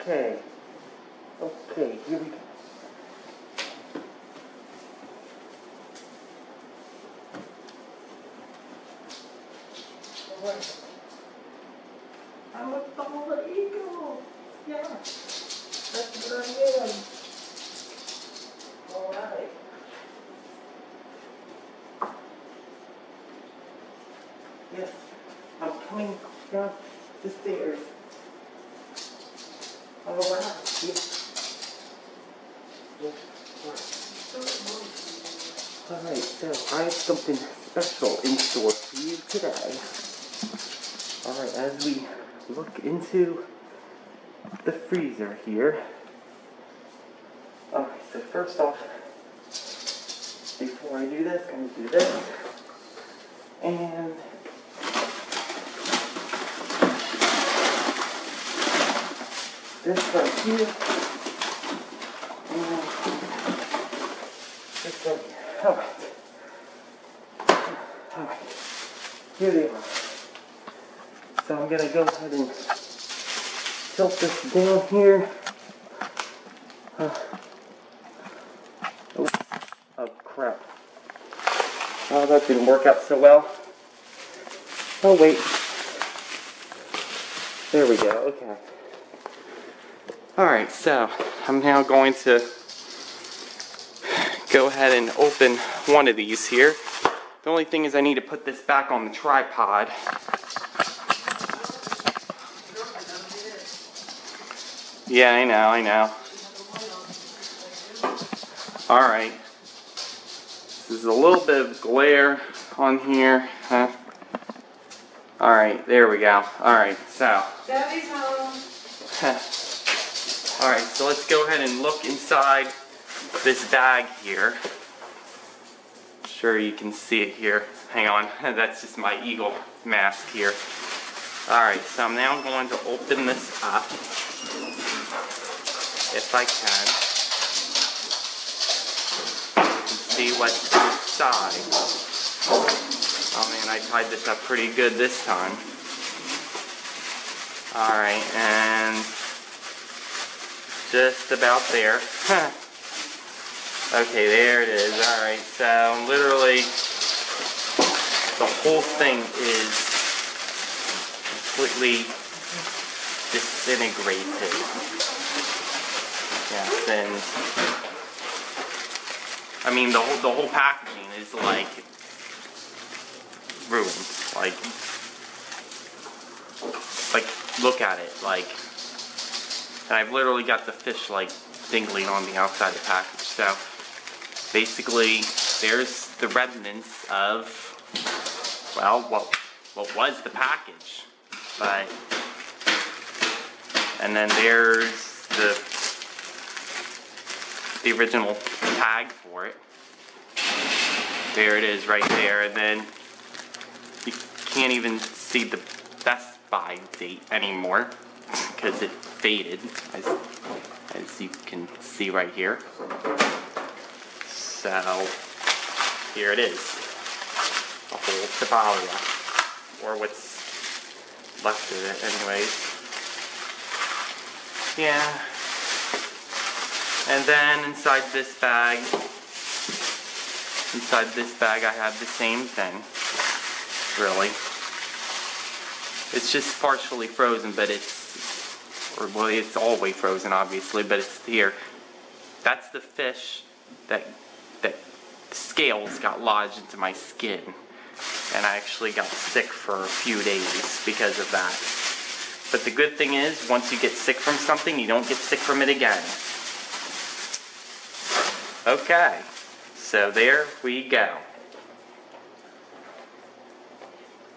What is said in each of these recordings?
Okay. Okay, here we go. I'm a eagle. Yeah. All right. Yes, I'm coming down the stairs. Yeah. Yeah. All right, so I have something special in store for you today. All right, as we look into the freezer here. All right, so first off, before I do this, I'm gonna do this, and this right here, and this right here. All right. All right. Here they are. So I'm gonna go ahead and tilt this down here. Uh, oh, oh crap. Oh, that didn't work out so well. Oh wait. There we go, okay. Alright, so I'm now going to go ahead and open one of these here. The only thing is I need to put this back on the tripod. Yeah, I know, I know. Alright. There's a little bit of glare on here. Huh? Alright, there we go. Alright, so. Daddy's home. Alright, so let's go ahead and look inside this bag here. Sure you can see it here. Hang on, that's just my eagle mask here. Alright, so I'm now going to open this up. If I can. And see what's inside. Oh man, I tied this up pretty good this time. Alright, and just about there. okay, there it is. Alright, so literally the whole thing is completely disintegrated. Yes, and I mean the whole the whole packaging is like ruined. Like like look at it. Like and I've literally got the fish like dingling on the outside of the package. So basically there's the remnants of well what what was the package. But and then there's the the original tag for it. There it is right there. And then you can't even see the best by date anymore because it faded as, as you can see right here. So here it is. A whole tilapia. Or what's left of it anyways. Yeah, and then inside this bag, inside this bag I have the same thing, really. It's just partially frozen, but it's, or well, it's way frozen obviously, but it's here. That's the fish that, that scales got lodged into my skin. And I actually got sick for a few days because of that. But the good thing is, once you get sick from something, you don't get sick from it again. Okay, so there we go.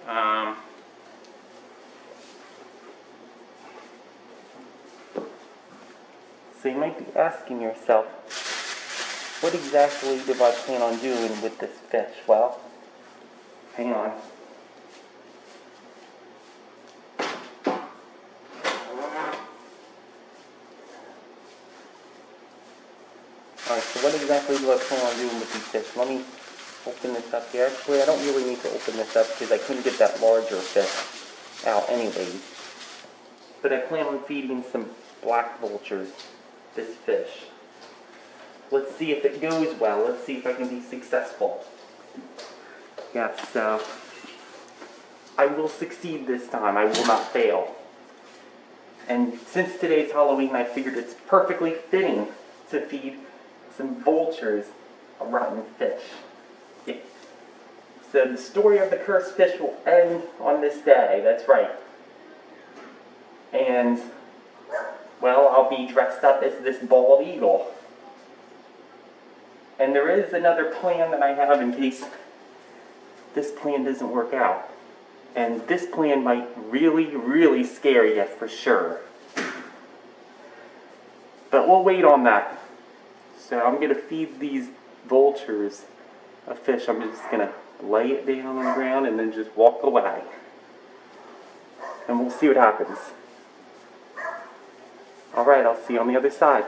Um, so you might be asking yourself, what exactly do I plan on doing with this fish? Well, hang on. Alright, so what exactly do I plan on doing with these fish? Let me open this up here. Actually, I don't really need to open this up because I couldn't get that larger fish out anyways. but I plan on feeding some black vultures this fish. Let's see if it goes well. Let's see if I can be successful. Yes, so I will succeed this time. I will not fail. And since today's Halloween, I figured it's perfectly fitting to feed some vultures a rotten fish. Yeah. So the story of the cursed fish will end on this day. That's right. And, well, I'll be dressed up as this bald eagle. And there is another plan that I have in case this plan doesn't work out. And this plan might really, really scare you for sure. But we'll wait on that. So I'm going to feed these vultures a fish. I'm just going to lay it down on the ground and then just walk away. And we'll see what happens. Alright, I'll see you on the other side.